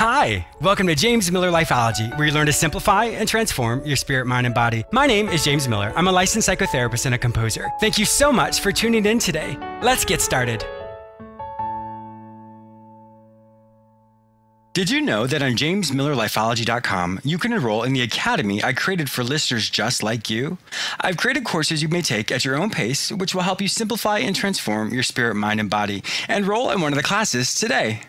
Hi, welcome to James Miller Lifeology, where you learn to simplify and transform your spirit, mind, and body. My name is James Miller. I'm a licensed psychotherapist and a composer. Thank you so much for tuning in today. Let's get started. Did you know that on jamesmillerlifeology.com you can enroll in the academy I created for listeners just like you? I've created courses you may take at your own pace, which will help you simplify and transform your spirit, mind, and body. Enroll in one of the classes today.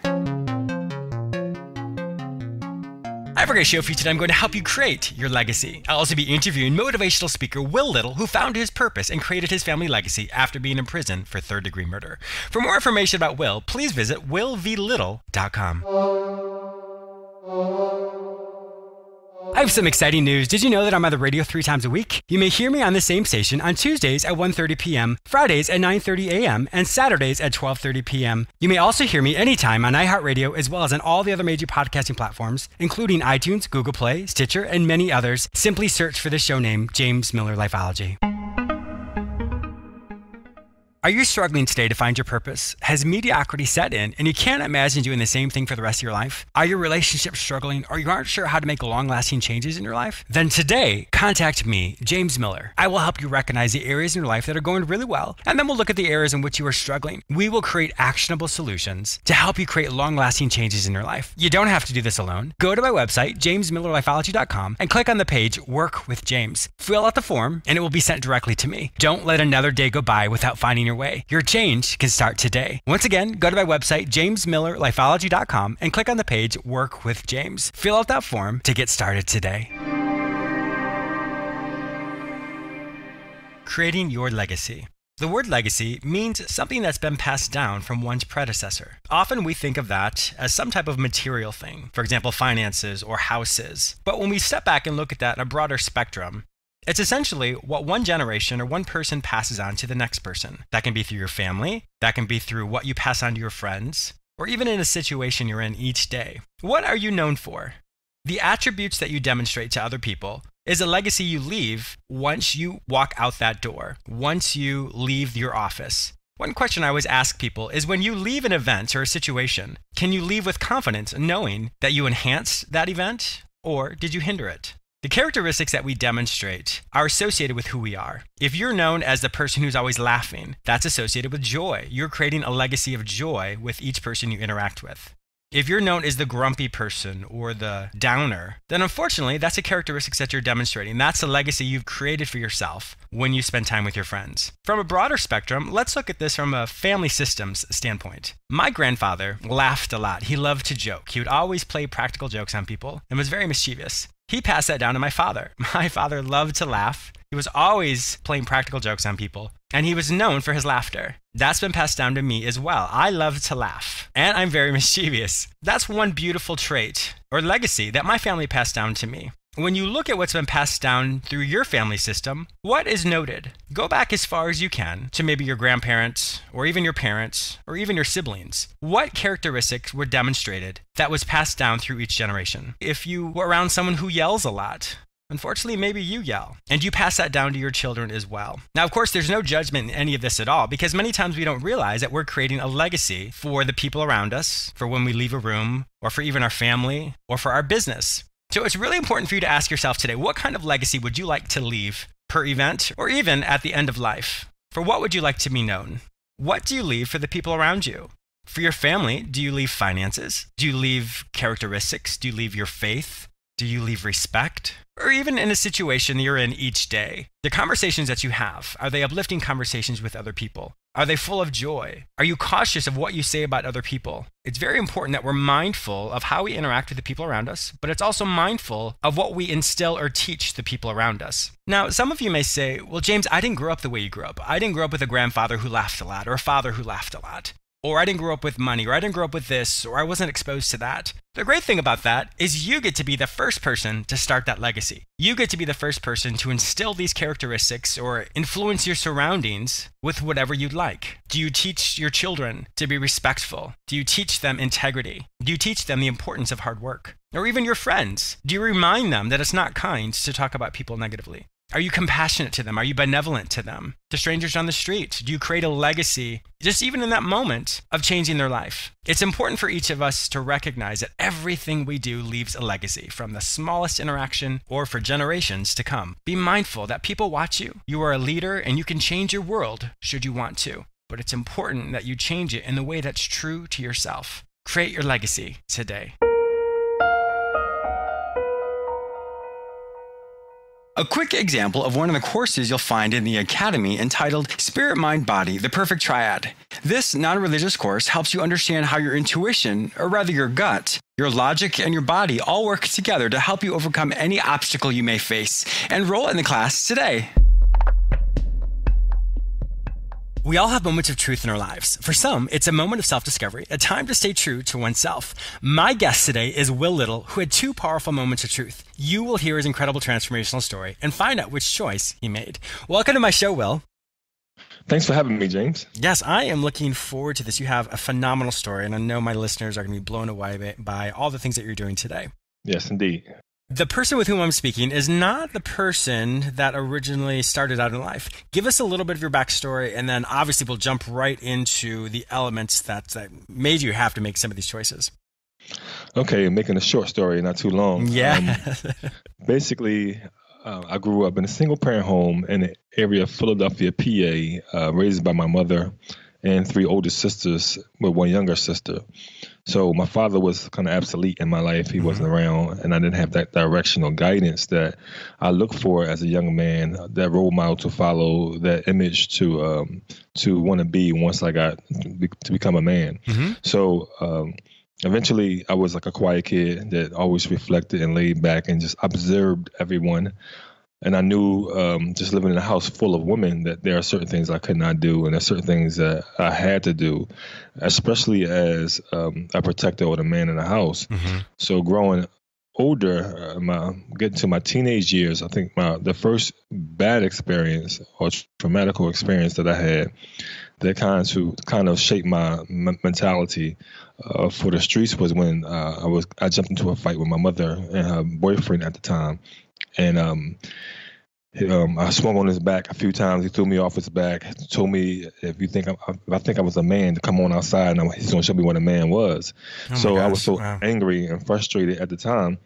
Great show for you today. I'm going to help you create your legacy. I'll also be interviewing motivational speaker Will Little, who found his purpose and created his family legacy after being in prison for third degree murder. For more information about Will, please visit willvlittle.com. I have some exciting news. Did you know that I'm on the radio three times a week? You may hear me on the same station on Tuesdays at 1.30 p.m., Fridays at 9.30 a.m., and Saturdays at 12.30 p.m. You may also hear me anytime on iHeartRadio as well as on all the other major podcasting platforms, including iTunes, Google Play, Stitcher, and many others. Simply search for the show name James Miller Lifeology. Are you struggling today to find your purpose? Has mediocrity set in and you can't imagine doing the same thing for the rest of your life? Are your relationships struggling or you aren't sure how to make long lasting changes in your life? Then today, contact me, James Miller. I will help you recognize the areas in your life that are going really well, and then we'll look at the areas in which you are struggling. We will create actionable solutions to help you create long lasting changes in your life. You don't have to do this alone. Go to my website, jamesmillerlifeology.com, and click on the page Work with James. Fill out the form, and it will be sent directly to me. Don't let another day go by without finding your your way. Your change can start today. Once again, go to my website, jamesmillerlifeology.com, and click on the page Work with James. Fill out that form to get started today. Creating your legacy. The word legacy means something that's been passed down from one's predecessor. Often we think of that as some type of material thing, for example, finances or houses. But when we step back and look at that in a broader spectrum, it's essentially what one generation or one person passes on to the next person. That can be through your family, that can be through what you pass on to your friends, or even in a situation you're in each day. What are you known for? The attributes that you demonstrate to other people is a legacy you leave once you walk out that door, once you leave your office. One question I always ask people is when you leave an event or a situation, can you leave with confidence knowing that you enhanced that event or did you hinder it? The characteristics that we demonstrate are associated with who we are. If you're known as the person who's always laughing, that's associated with joy. You're creating a legacy of joy with each person you interact with. If you're known as the grumpy person or the downer, then unfortunately, that's a characteristic that you're demonstrating. That's a legacy you've created for yourself when you spend time with your friends. From a broader spectrum, let's look at this from a family systems standpoint. My grandfather laughed a lot. He loved to joke. He would always play practical jokes on people and was very mischievous. He passed that down to my father. My father loved to laugh. He was always playing practical jokes on people, and he was known for his laughter. That's been passed down to me as well. I love to laugh, and I'm very mischievous. That's one beautiful trait or legacy that my family passed down to me. When you look at what's been passed down through your family system, what is noted? Go back as far as you can to maybe your grandparents, or even your parents, or even your siblings. What characteristics were demonstrated that was passed down through each generation? If you were around someone who yells a lot, Unfortunately, maybe you yell, and you pass that down to your children as well. Now, of course, there's no judgment in any of this at all, because many times we don't realize that we're creating a legacy for the people around us, for when we leave a room, or for even our family, or for our business. So it's really important for you to ask yourself today what kind of legacy would you like to leave per event or even at the end of life? For what would you like to be known? What do you leave for the people around you? For your family, do you leave finances? Do you leave characteristics? Do you leave your faith? Do you leave respect? Or even in a situation you're in each day, the conversations that you have, are they uplifting conversations with other people? Are they full of joy? Are you cautious of what you say about other people? It's very important that we're mindful of how we interact with the people around us, but it's also mindful of what we instill or teach the people around us. Now, some of you may say, well, James, I didn't grow up the way you grew up. I didn't grow up with a grandfather who laughed a lot or a father who laughed a lot or I didn't grow up with money, or I didn't grow up with this, or I wasn't exposed to that. The great thing about that is you get to be the first person to start that legacy. You get to be the first person to instill these characteristics or influence your surroundings with whatever you'd like. Do you teach your children to be respectful? Do you teach them integrity? Do you teach them the importance of hard work? Or even your friends? Do you remind them that it's not kind to talk about people negatively? Are you compassionate to them? Are you benevolent to them? To strangers on the street? Do you create a legacy, just even in that moment, of changing their life? It's important for each of us to recognize that everything we do leaves a legacy from the smallest interaction or for generations to come. Be mindful that people watch you. You are a leader and you can change your world should you want to. But it's important that you change it in the way that's true to yourself. Create your legacy today. A quick example of one of the courses you'll find in the Academy entitled Spirit, Mind, Body The Perfect Triad. This non religious course helps you understand how your intuition, or rather your gut, your logic, and your body all work together to help you overcome any obstacle you may face. Enroll in the class today. We all have moments of truth in our lives. For some, it's a moment of self discovery, a time to stay true to oneself. My guest today is Will Little, who had two powerful moments of truth. You will hear his incredible transformational story and find out which choice he made. Welcome to my show, Will. Thanks for having me, James. Yes, I am looking forward to this. You have a phenomenal story, and I know my listeners are going to be blown away by all the things that you're doing today. Yes, indeed. The person with whom I'm speaking is not the person that originally started out in life. Give us a little bit of your backstory, and then obviously we'll jump right into the elements that, that made you have to make some of these choices. Okay, making a short story, not too long. Yeah. Um, basically, uh, I grew up in a single parent home in the area of Philadelphia, PA, uh, raised by my mother and three older sisters with one younger sister. So my father was kind of obsolete in my life. He mm-hmm. wasn't around, and I didn't have that directional guidance that I look for as a young man, that role model to follow, that image to um, to want to be once I got to become a man. Mm-hmm. So. Um, eventually, I was like a quiet kid that always reflected and laid back and just observed everyone and I knew um, just living in a house full of women that there are certain things I could not do, and there are certain things that I had to do, especially as um, a protector or the man in the house. Mm-hmm. So growing older, uh, my getting to my teenage years, I think my the first bad experience or traumatic experience that I had that kind of kind of shaped my m- mentality uh, for the streets was when uh, I was I jumped into a fight with my mother and her boyfriend at the time and um, um, I swung on his back a few times. He threw me off his back. Told me if you think I'm, if I think I was a man, to come on outside, and he's gonna show me what a man was. Oh so I was so wow. angry and frustrated at the time.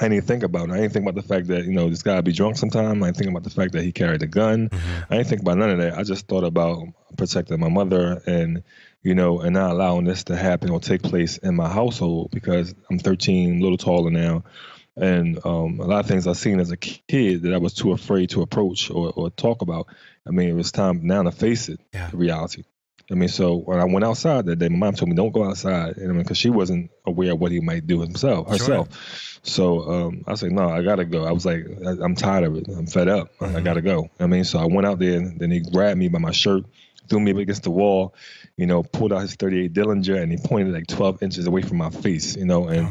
I didn't think about it. I didn't think about the fact that you know this guy be drunk sometime. I didn't think about the fact that he carried a gun. Mm-hmm. I didn't think about none of that. I just thought about protecting my mother and you know, and not allowing this to happen or take place in my household because I'm 13, a little taller now and um, a lot of things I've seen as a kid that I was too afraid to approach or, or talk about. I mean, it was time now to face it, yeah. the reality. I mean, so when I went outside that day, my mom told me don't go outside, and I mean, because she wasn't aware of what he might do himself herself. Sure. So um, I said, no, I gotta go. I was like, I, am tired of it. I'm fed up. Mm-hmm. I gotta go. I mean, so I went out there, and then he grabbed me by my shirt, threw me against the wall, you know, pulled out his 38 Derringer, and he pointed like 12 inches away from my face, you know, and. Oh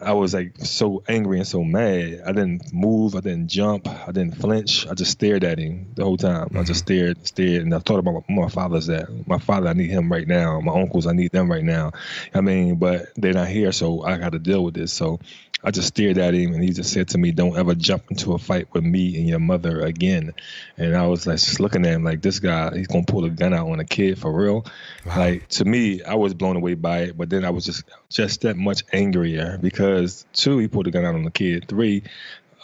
I was like so angry and so mad. I didn't move. I didn't jump. I didn't flinch. I just stared at him the whole time. Mm-hmm. I just mm-hmm. stared, stared, and I thought about my, my father's that My father, I need him right now. My uncles, I need them right now. I mean, but they're not here, so I got to deal with this. So I just stared at him and he just said to me, Don't ever jump into a fight with me and your mother again. And I was like, just looking at him like, This guy, he's going to pull a gun out on a kid for real. Wow. Like, to me, I was blown away by it. But then I was just, just that much angrier because, two, he pulled a gun out on the kid. Three,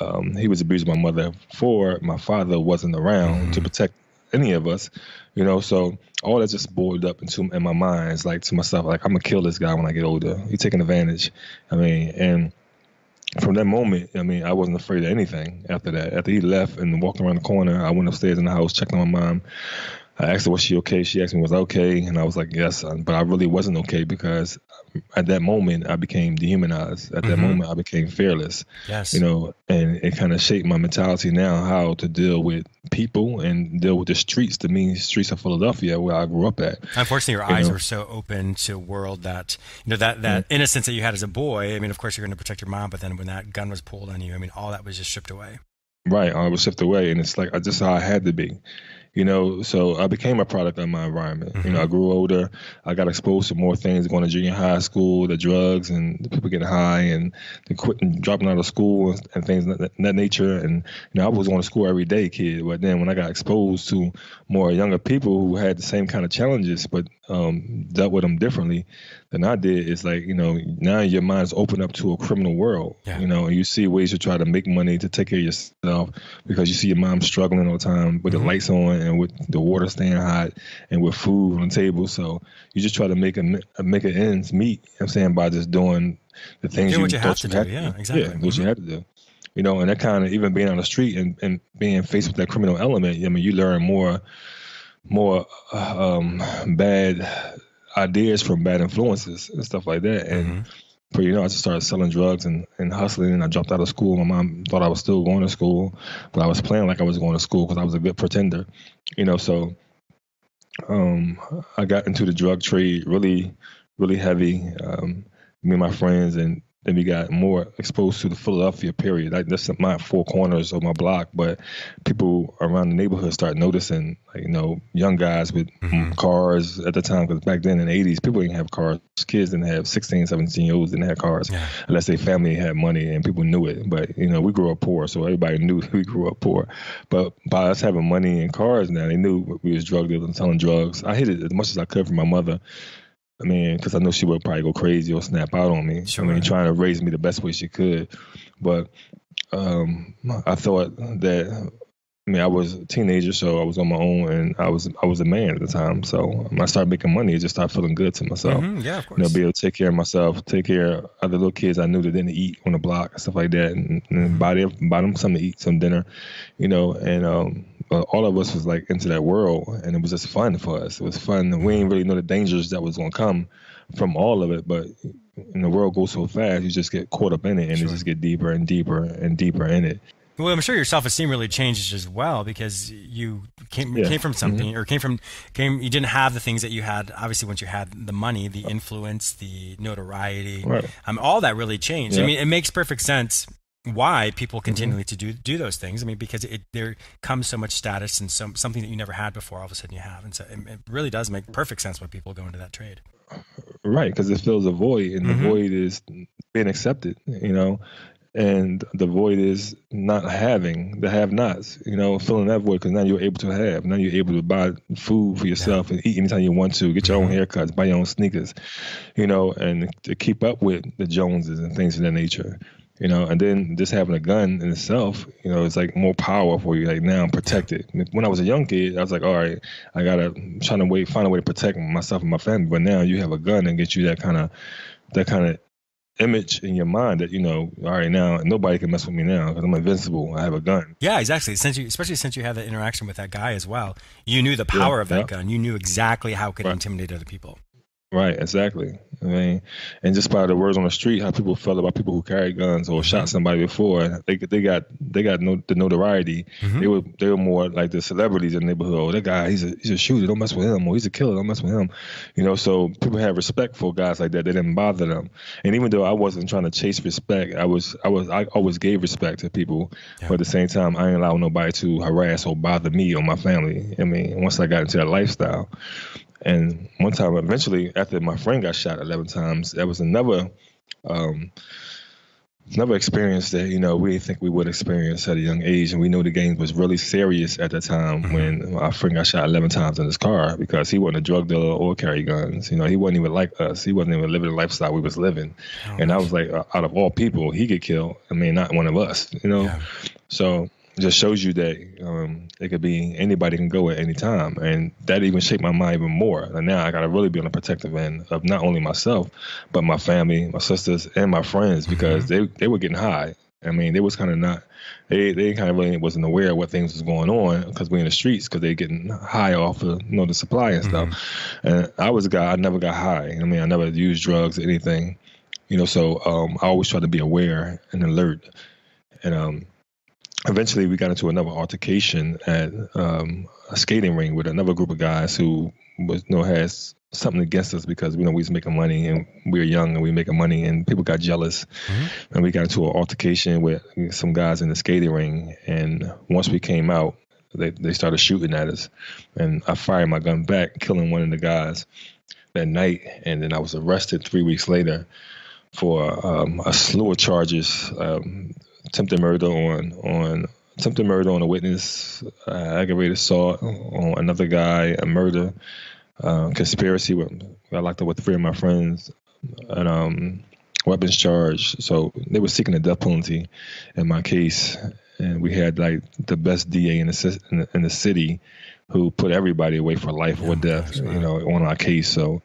um, he was abusing my mother. Four, my father wasn't around mm-hmm. to protect any of us, you know. So all that just boiled up into in my mind. It's like to myself, like I'm gonna kill this guy when I get older. He's taking advantage. I mean, and from that moment, I mean, I wasn't afraid of anything after that. After he left and walked around the corner, I went upstairs in the house, checked on my mom. I asked her, was she okay? She asked me, was I okay? And I was like, yes. But I really wasn't okay because at that moment, I became dehumanized. At that mm-hmm. moment, I became fearless. Yes. You know, and it kind of shaped my mentality now how to deal with people and deal with the streets, the mean streets of Philadelphia where I grew up at. Unfortunately, your you eyes know? were so open to a world that, you know, that, that mm-hmm. innocence that you had as a boy. I mean, of course, you're going to protect your mom, but then when that gun was pulled on you, I mean, all that was just stripped away. Right. I was stripped away. And it's like, I just how I had to be you know so i became a product of my environment mm-hmm. you know i mm-hmm. grew older I got exposed to more things going to junior high school, the drugs and the people getting high and the quitting, dropping out of school and, and things of that, that, nature. And you know, I was going to school every day, kid. But then when I got exposed to more younger people who had the same kind of challenges, but um, dealt with them differently than I did, it's like you know now your mind's open up to a criminal world. Yeah. You know, you see ways to try to make money to take care of yourself because you see your mom struggling all the time with mm-hmm. the lights on and with the water staying hot and with food on the table. So you just try to make a make an ends meet. You know I'm saying by just doing the things you, you, you have to do. Yeah, exactly. Yeah, what mm-hmm. you have to do you know, and that kind of even being on the street and, and being faced with that criminal element, I mean, you learn more more um, bad ideas from bad influences and stuff like that. And mm-hmm. for you know, I just started selling drugs and, and hustling. And I dropped out of school. My mom thought I was still going to school, but I was playing like I was going to school because I was a good pretender. You know, so um, I got into the drug trade really, really heavy. Um, me and my friends and then we got more exposed to the Philadelphia period. Like that's my four corners of my block, but people around the neighborhood start noticing, like, you know, young guys with mm-hmm. cars at the time. Because back then in the '80s, people didn't have cars. Kids didn't have 16, 17 year olds didn't have cars yeah. unless their family had money and people knew it. But you know, we grew up poor, so everybody knew we grew up poor. But by us having money and cars now, they knew we was drug dealers and selling drugs. I hid it as much as I could from my mother I mean, because I know she would probably go crazy or snap out on me. Sure. I mean, trying to raise me the best way she could. But um, I thought that I mean, I was a teenager, so I was on my own, and I was I was a man at the time. So when I started making money, it just started feeling good to myself. Mm-hmm, yeah, of course. You know, be able to take care of myself, take care of other little kids I knew that didn't eat on the block and stuff like that, and, and mm-hmm. buy them buy them something to eat, some dinner, you know. And um, all of us was like into that world, and it was just fun for us. It was fun. We didn't really know the dangers that was gonna come from all of it, but and the world goes so fast, you just get caught up in it, and sure. you just get deeper and deeper and deeper in it. Well, I'm sure your self esteem really changed as well because you came yeah. came from something mm-hmm. or came from came you didn't have the things that you had obviously once you had the money, the influence, the notoriety, right. um, all that really changed. Yeah. I mean, it makes perfect sense why people mm-hmm. continually mm-hmm. to do do those things. I mean, because it there comes so much status and some something that you never had before. All of a sudden, you have, and so it, it really does make perfect sense when people go into that trade. Right, because it fills a void, and mm-hmm. the void is being accepted. You know, and the void is not having the have-nots. You know, filling that void because now you're able to have. Now you're able to buy food for yourself yeah. and eat anytime you want to. Get your own mm-hmm. haircuts, buy your own sneakers. You know, and to keep up with the Joneses and things of that nature you know, and then just having a gun in itself, you know, it's like more power for you. Like now I'm protected. When I was a young kid, I was like, all right, I gotta I'm trying to wait, find a way to protect myself and my family. But now you have a gun and get you that kind of, that kind of image in your mind that you know, all right, now nobody can mess with me now because I'm invincible. I have a gun. Yeah, exactly. Since you, especially since you had that interaction with that guy as well, you knew the power yeah, of that yeah. gun. You knew exactly how it could right. intimidate other people. Right, exactly. I mean, and just by the words on the street, how people felt about people who carried guns or shot somebody before, they they got they got no, the notoriety. Mm-hmm. They were they were more like the celebrities in the neighborhood. Oh, that guy, he's a he's a shooter. Don't mess with him. Or he's a killer. Don't mess with him. You know, so people have respect for guys like that. They didn't bother them. And even though I wasn't trying to chase respect, I was I was I always gave respect to people. Yeah. But at the same time, I didn't allow nobody to harass or bother me or my family. I mean, once I got into that lifestyle. And one time, eventually, after my friend got shot 11 times, that was another, um, another experience that you know we didn't think we would experience at a young age, and we knew the game was really serious at the time mm-hmm. when our friend got shot 11 times in his car because he wasn't a drug dealer or carry guns. You know, he wasn't even like us. He wasn't even living the lifestyle we was living. Oh, and I was like, uh, out of all people, he get killed. I mean, not one of us. You know, yeah. so just shows you that um, it could be anybody can go at any time, and that even shaped my mind even more. And now I got to really be on the protective end of not only myself, but my family, my sisters, and my friends because mm-hmm. they they were getting high. I mean, they was kind of not they they kind of really wasn't aware of what things was going on because we in the streets because they getting high off of you know the supply and stuff. Mm-hmm. And I was a guy I never got high. I mean, I never used drugs or anything, you know. So um, I always try to be aware and alert. And um, eventually we got into another altercation at um, a skating ring with another group of guys who was you know has something against us because we know we was making money and we were young and we were making money and people got jealous mm-hmm. and we got into an altercation with some guys in the skating ring and once we came out they, they started shooting at us and I fired my gun back killing one of the guys that night, and then I was arrested three weeks later for um, a slew of charges: um, attempted murder on on attempted murder on a witness, uh, aggravated assault on another guy, a murder, uh, conspiracy. With, I locked up with three of my friends, and um, weapons charge. So they were seeking the death penalty in my case, and we had like the best DA in the in the, in the city who put everybody away for life yeah, or death, you know, on our case. So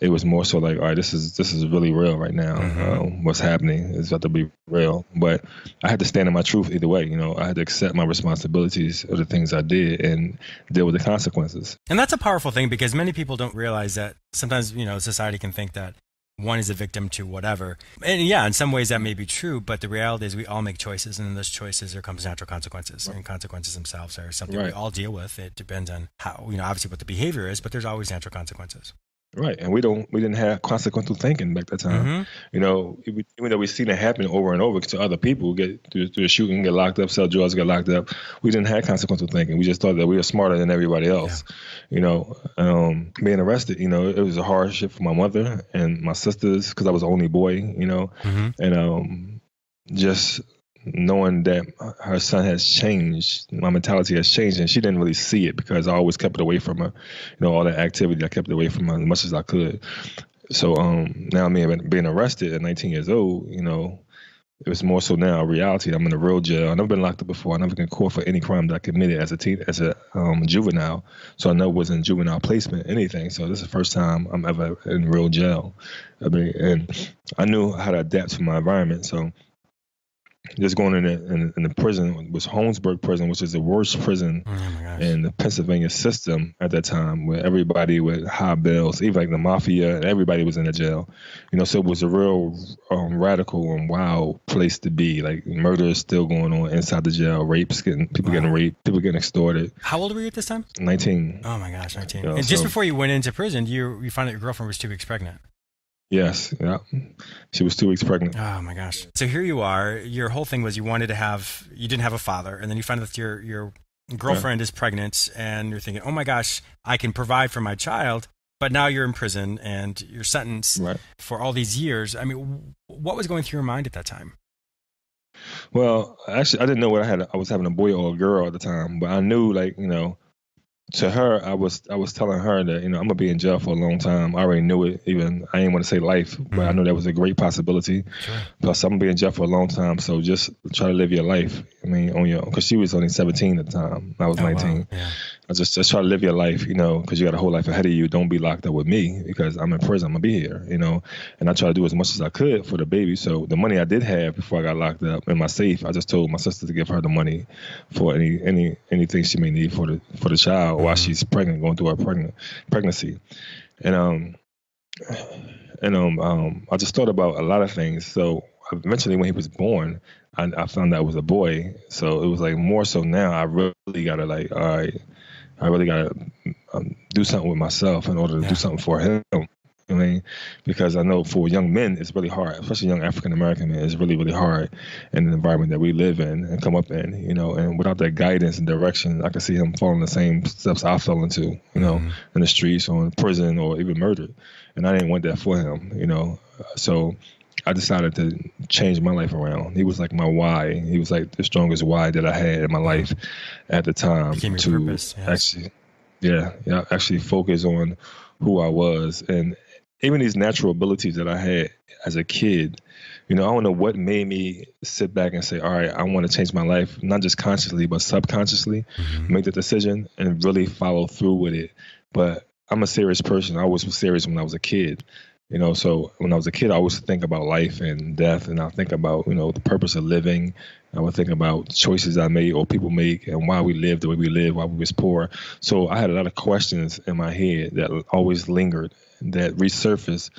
it was more so like, all right, this is this is really real right now. Mm-hmm. Um, what's happening is about to be real. But I had to stand in my truth either way. You know, I had to accept my responsibilities of the things I did and deal with the consequences. And that's a powerful thing because many people don't realize that sometimes you know society can think that one is a victim to whatever. And yeah, in some ways that may be true, but the reality is we all make choices, and in those choices there comes natural consequences, right. and consequences themselves are something right. we all deal with. It depends on how you know obviously what the behavior is, but there's always natural consequences. Right, and we don't we didn't have consequential thinking back that time. Mm-hmm. You know, even though we've seen it happen over and over to other people, get through, through the shooting, get locked up, sell drugs, get locked up. We didn't have consequential thinking. We just thought that we were smarter than everybody else. Yeah. You know, um, being arrested, you know, it was a hardship for my mother and my sisters because I was the only boy. You know, mm-hmm. and um, just knowing that her son has changed, my mentality has changed, and she didn't really see it because I always kept it away from her. You know, all that activity, I kept it away from her as much as I could. So um, now me being arrested at 19 years old, you know, it was more so now a reality. I'm in a real jail. I've never been locked up before. I never been caught for any crime that I committed as a teen, as a um, juvenile. So I know it wasn't juvenile placement, anything. So this is the first time I'm ever in real jail. I mean, and I knew how to adapt to my environment. So just going in the, in, in the prison was Holmesburg prison, which is the worst prison oh in the Pennsylvania system at that time, where everybody with high bills, even like the mafia, everybody was in the jail. You know, so it was a real um, radical and wild place to be. Like murder is still going on inside the jail, rapes getting people wow. getting raped, people getting extorted. How old were you at this time? Nineteen. Oh my gosh, nineteen. You know, and just so, before you went into prison, you you found out your girlfriend was two weeks pregnant. Yes, yeah. She was two weeks pregnant. Oh my gosh. So here you are. Your whole thing was you wanted to have you didn't have a father, and then you find that your your girlfriend is pregnant, and you're thinking, oh my gosh, I can provide for my child, but now you're in prison and you're sentenced right. for all these years. I mean, what was going through your mind at that time? Well, actually, I didn't know what I had. I was having a boy or a girl at the time, but I knew, like, you know, to her, I was I was telling her that you know I'm gonna be in jail for a long time. I already knew it. Even I didn't want to say life, but mm-hmm. I know that was a great possibility. Sure. Plus, I'm gonna be in jail for a long time. So just try to live your life. I mean, on your because she was only 17 at the time. I was oh, 19. Wow. Yeah. I just just try to live your life, you know, because you got a whole life ahead of you. Don't be locked up with me because I'm in prison. I'm gonna be here, you know. And I try to do as much as I could for the baby. So the money I did have before I got locked up in my safe, I just told my sister to give her the money for any any anything she may need for the for the child mm-hmm. while she's pregnant, going through her pregnant pregnancy. And um and um um I just thought about a lot of things. So eventually when he was born, I, I found out it was a boy. So it was like more so now I really gotta like, all right I really got to um, do something with myself in order to yeah. do something for him. I mean, because I know for young men it's really hard, especially young African American men, it's really really hard in the environment that we live in and come up in. You know, and without that guidance and direction, I can see him falling the same steps I fell into. You know, mm-hmm. in the streets or in prison or even murdered, and I didn't want that for him. You know, so I decided to change my life around. He was like my why. He was like the strongest why that I had in my life at the time to purpose, yes. actually, yeah, yeah, actually focus on who I was and even these natural abilities that I had as a kid. You know, I don't know what made me sit back and say, "All right, I want to change my life, not just consciously but subconsciously, mm-hmm. make the decision and really follow through with it." But I'm a serious person. I was serious when I was a kid. You know, so when I was a kid, I always think about life and death, and I think about you know the purpose of living. I would think about choices I made or people make, and why we live the way we live, why we was poor. So I had a lot of questions in my head that always lingered, that resurfaced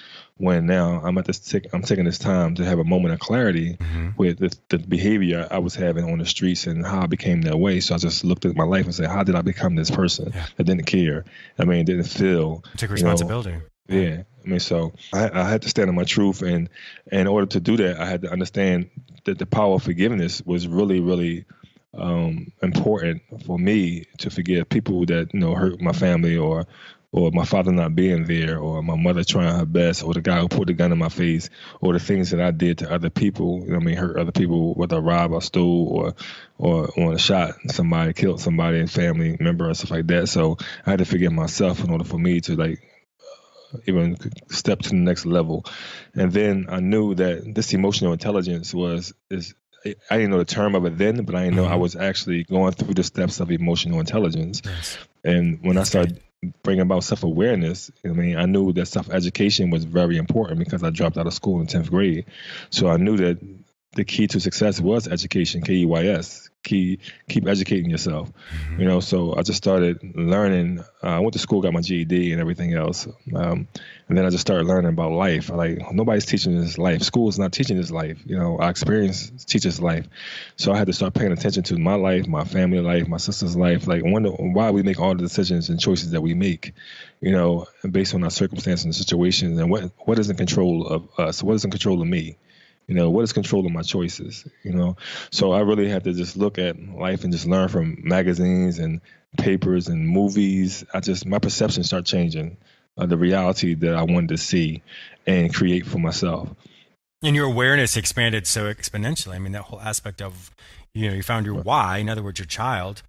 when now I'm at this. tick, I'm taking this time to have a moment of clarity mm-hmm. with the, the, behavior I was having on the streets and how I became that way. So I just looked at my life and said, how did I become this person yeah. that didn't care? I mean, didn't feel. Took responsibility. You know, yeah, I mean, so I, I, had to stand on my truth, and, and in order to do that, I had to understand that the power of forgiveness was really, really um, important for me to forgive people that you know hurt my family or or my father not being there, or my mother trying her best, or the guy who put the gun in my face, or the things that I did to other people. You know, I mean, hurt other people, whether I robbed or stole, or or or shot somebody, killed somebody, family member, or stuff like that. So I had to forgive myself in order for me to like even step to the next level. And then I knew that this emotional intelligence was is I didn't know the term of it then, but I didn't know mm-hmm. I was actually going through the steps of emotional intelligence. Yes. And when That's I started bringing about self awareness, I mean, I knew that self education was very important because I dropped out of school in 10th grade. So I knew that the key to success was education, K Key, keep educating yourself. Mm-hmm. You know, so I just started learning. Uh, I went to school, got my GED and everything else, um, and then I just started learning about life. Like nobody's teaching this life. School is not teaching this life. You know, our experience teaches life. So I had to start paying attention to my life, my family life, my sister's life. Like, wonder why we make all the decisions and choices that we make. You know, based on our circumstances and situations, and what what is in control of us, what is in control of me you know what is controlling my choices you know? So i really had to just look at life and just learn from magazines and papers and movies. I just my perception started changing uh, the reality that i wanted to see and create for myself. And your awareness expanded so exponentially. I mean that whole aspect of you know you found your why in other words your child.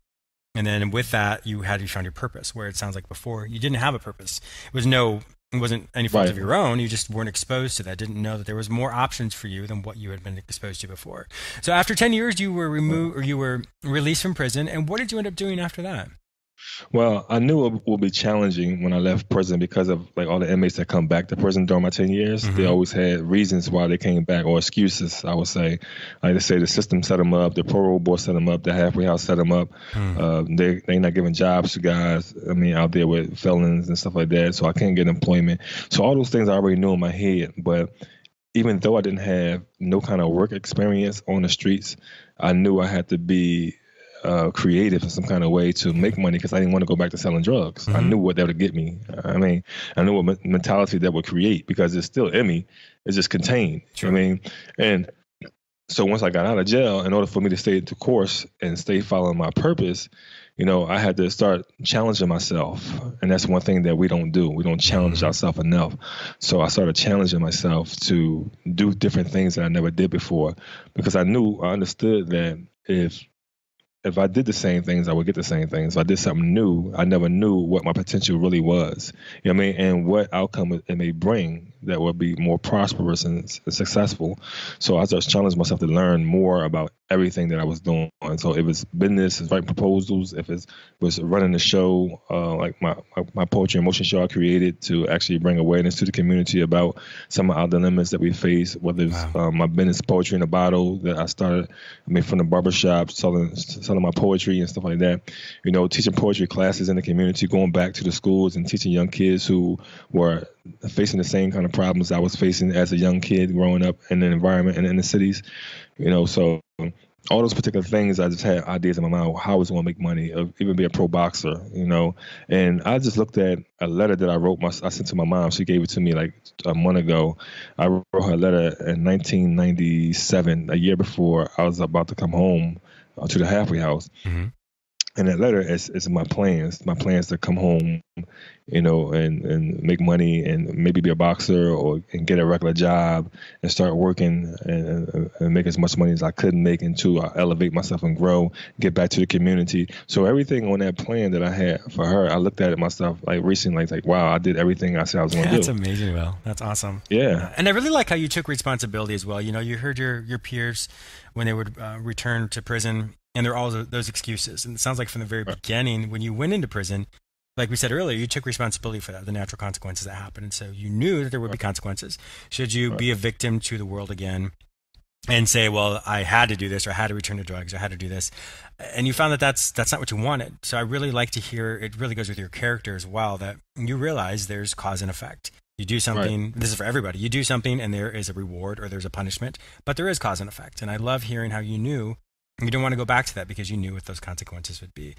And then with that you had you found your purpose where it sounds like before you didn't have a purpose. It was no it wasn't any fault right. of your own. You just weren't exposed to that. Didn't know that there was more options for you than what you had been exposed to before. So after ten years, you were removed or you were released from prison. And what did you end up doing after that? Well, I knew it would be challenging when I left prison because of like all the inmates that come back to prison during my ten years. Mm-hmm. They always had reasons why they came back or excuses. I would say, like they say, the system set them up, the parole board set them up, the halfway house set them up. Mm-hmm. Uh, they they not giving jobs to guys. I mean, out there with felons and stuff like that. So I can't get employment. So all those things I already knew in my head, but even though I didn't have no kind of work experience on the streets, I knew I had to be uh, creative in some kind of way to make money because I didn't want to go back to selling drugs. Mm-hmm. I knew what that would get me. I mean, I knew what mentality that would create because it's still in me. It's just contained. Sure. I mean, and so once I got out of jail, in order for me to stay the course and stay following my purpose, you know, I had to start challenging myself. And that's one thing that we don't do. We don't challenge mm-hmm. ourselves enough. So I started challenging myself to do different things that I never did before because I knew, I understood that if if I did the same things, I would get the same things. If I did something new, I never knew what my potential really was. You know what I mean? And what outcome it may bring that would be more prosperous and successful. So I just challenged myself to learn more about everything that I was doing. And so if it's business, it's writing proposals, if it was running a show, uh, like my, my, my, poetry and motion show I created to actually bring awareness to the community about some of our dilemmas that we face, whether it's wow. um, my business poetry in a bottle that I started, I mean, from the barbershop, selling, selling my poetry and stuff like that, you know, teaching poetry classes in the community, going back to the schools and teaching young kids who were facing the same kind of problems I was facing as a young kid growing up in the environment and in the cities, you know, so all those particular things, I just had ideas in my mind how I was going to make money, even be a pro boxer, you know. And I just looked at a letter that I wrote, my, I sent to my mom. She gave it to me like a month ago. I wrote her a letter in 1997, a year before I was about to come home uh, to the halfway house. Mm-hmm and that letter is, is my plans. My plans to come home, you know, and, and make money and maybe be a boxer or and get a regular job and start working and, and make as much money as I could make and to uh, elevate myself and grow, get back to the community. So everything on that plan that I had for her, I looked at it myself like recently, like, wow, I did everything I said I was going to do. That's amazing, Well, That's awesome. Yeah. And I really like how you took responsibility as well. You know, you heard your your peers when they would uh, return to prison and there are all those excuses. And it sounds like from the very beginning, when you went into prison, like we said earlier, you took responsibility for that, the natural consequences that happened. And so you knew that there would be consequences. Should you be a victim to the world again and say, well, I had to do this or I had to return to drugs or I had to do this. And you found that that's, that's not what you wanted. So I really like to hear, it really goes with your character as well, that you realize there's cause and effect. You do something, right. this is for everybody. You do something and there is a reward or there's a punishment, but there is cause and effect. And I love hearing how you knew you don't want to go back to that because you knew what those consequences would be.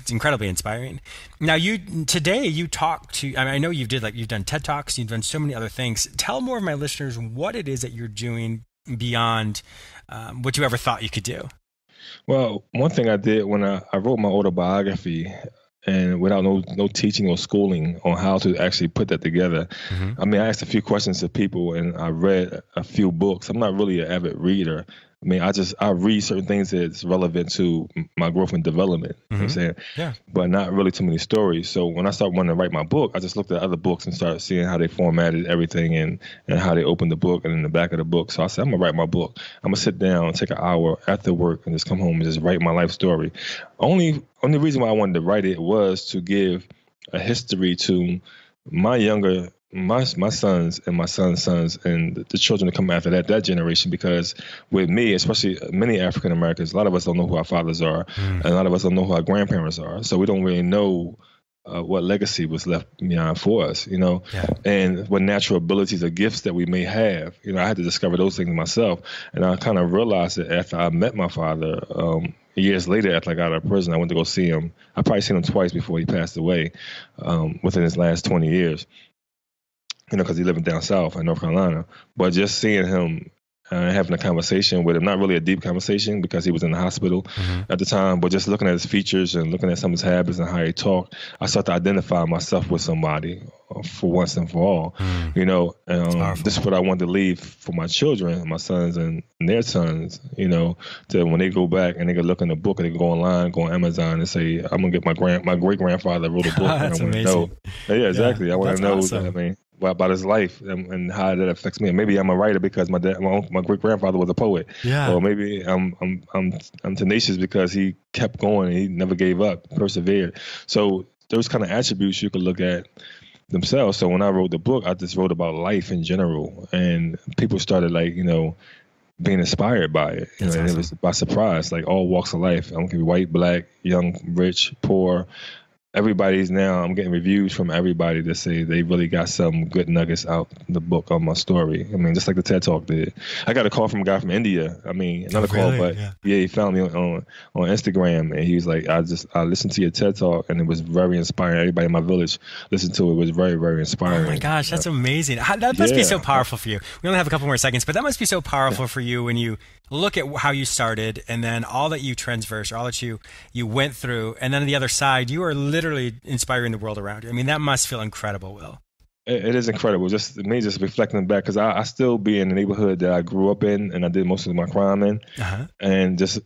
It's incredibly inspiring. Now, you today you talk to. I, mean, I know you've did like you've done TED talks, you've done so many other things. Tell more of my listeners what it is that you're doing beyond um, what you ever thought you could do. Well, one thing I did when I, I wrote my autobiography, and without no no teaching or schooling on how to actually put that together. Mm-hmm. I mean, I asked a few questions to people, and I read a few books. I'm not really an avid reader, I mean, I just I read certain things that's relevant to my growth and development. Mm-hmm. You know I'm mm-hmm. saying, yeah, but not really too many stories. So when I started wanting to write my book, I just looked at other books and started seeing how they formatted everything and and how they opened the book and in the back of the book. So I said, I'm gonna write my book. I'm gonna sit down, take an hour after work, and just come home and just write my life story. Only only reason why I wanted to write it was to give a history to my younger my my sons and my sons' sons and the children that come after that that generation because with me especially many African Americans a lot of us don't know who our fathers are mm. and a lot of us don't know who our grandparents are so we don't really know uh, what legacy was left behind for us, you know, yeah. and what natural abilities or gifts that we may have. You know, I had to discover those things myself, and I kind of realized it after I met my father. Um, years later, after I got out of prison, I went to go see him. I probably seen him twice before he passed away, um, within his last 20 years you know, because he living down south in North Carolina. But just seeing him uh, having a conversation with him, not really a deep conversation because he was in the hospital mm-hmm. at the time, but just looking at his features and looking at some of his habits and how he talked, I started to identify myself with somebody uh, for once and for all. Mm. You know, um, this is what I want to leave for my children, my sons and their sons. You know, to when they go back and they can look in the book and they can go online, go on Amazon and say, "I'm gonna get my grand, my great grandfather wrote a book." That's and I amazing. Know. Yeah, exactly. Yeah, I want to know. Awesome. I mean, about his life and, and, how that affects me. And maybe I'm a writer because my dad, my, my great grandfather was a poet. Yeah. Or maybe I'm I'm I'm I'm tenacious because he kept going. And he never gave up, persevered. So those kind of attributes you could look at themselves. So when I wrote the book, I just wrote about life in general, and people started like you know being inspired by it. You know, awesome. and it was by surprise, like all walks of life. I don't care white, black, young, rich, poor, everybody's now I'm getting reviews from everybody that say they really got some good nuggets out the book on my story. I mean, just like the TED Talk did. I got a call from a guy from India. I mean, another oh, really? call, but yeah. yeah. he found me on, on, on Instagram and he was like, I just I listened to your TED Talk and it was very inspiring. Everybody in my village listened to it. It was very very inspiring. Oh my gosh, that's amazing. That must yeah. be so powerful for you. We only have a couple more seconds, but that must be so powerful for you when you look at how you started and then all that you transverse or all that you you went through. And then on the other side you are literally inspiring the world around you. I mean that must feel incredible will. It is incredible. Just me just reflecting back because I, I, still be in the neighborhood that i grew up in and i did most of my crime in uh-huh. and just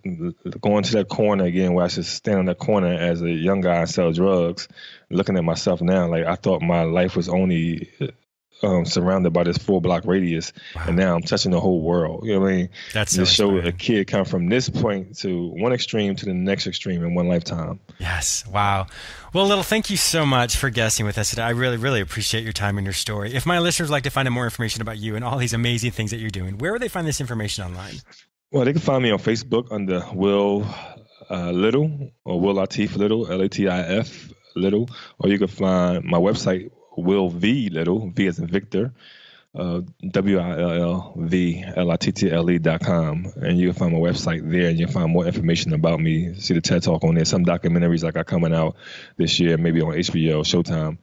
going to that corner again where i should stand on that corner as a young guy and sell drugs looking at myself now like i thought my life was only um, surrounded by this four block radius, wow. and now I'm touching the whole world. You know what I mean? That's to so show a kid come from this point to one extreme to the next extreme in one lifetime. Yes. Wow. Well, Little, thank you so much for guesting with us today. I really, really appreciate your time and your story. If my listeners would like to find out more information about you and all these amazing things that you're doing, where would they find this information online? Well, they can find me on Facebook under Will uh, Little or Will Latif Little, L A T I F Little, or you can find my website Will V Little, V as in Victor, uh, W-I-L-L-V-L-I-T-T-L-E dot com. And you can find my website there and you'll find more information about me. See the TED Talk on there. Some documentaries like are coming out this year, maybe on HBO, Showtime,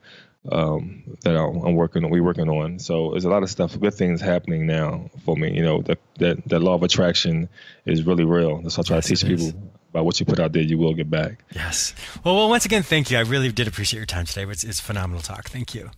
um, that I'm working on, we're working on. So there's a lot of stuff, good things happening now for me. You know, that, that, that law of attraction is really real. That's what I try yes, to teach people about what you put out there, you will get back. Yes. Well, well, once again, thank you. I really did appreciate your time today. It's, it's phenomenal talk. Thank you.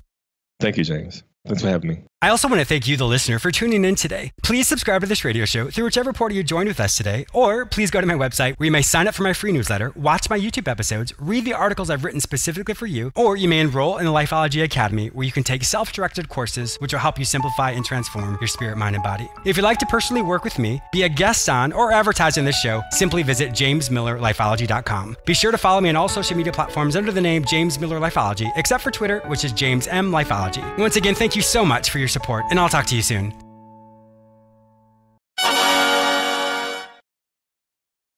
Thank you, James. Thanks for having me. I also want to thank you, the listener, for tuning in today. Please subscribe to this radio show through whichever portal you joined with us today, or please go to my website where you may sign up for my free newsletter, watch my YouTube episodes, read the articles I've written specifically for you, or you may enroll in the Lifeology Academy where you can take self directed courses which will help you simplify and transform your spirit, mind, and body. If you'd like to personally work with me, be a guest on, or advertise in this show, simply visit jamesmillerlifeology.com. Be sure to follow me on all social media platforms under the name James Miller Lifeology, except for Twitter, which is James M Lifeology. Once again, thank you so much for your support, and I'll talk to you soon.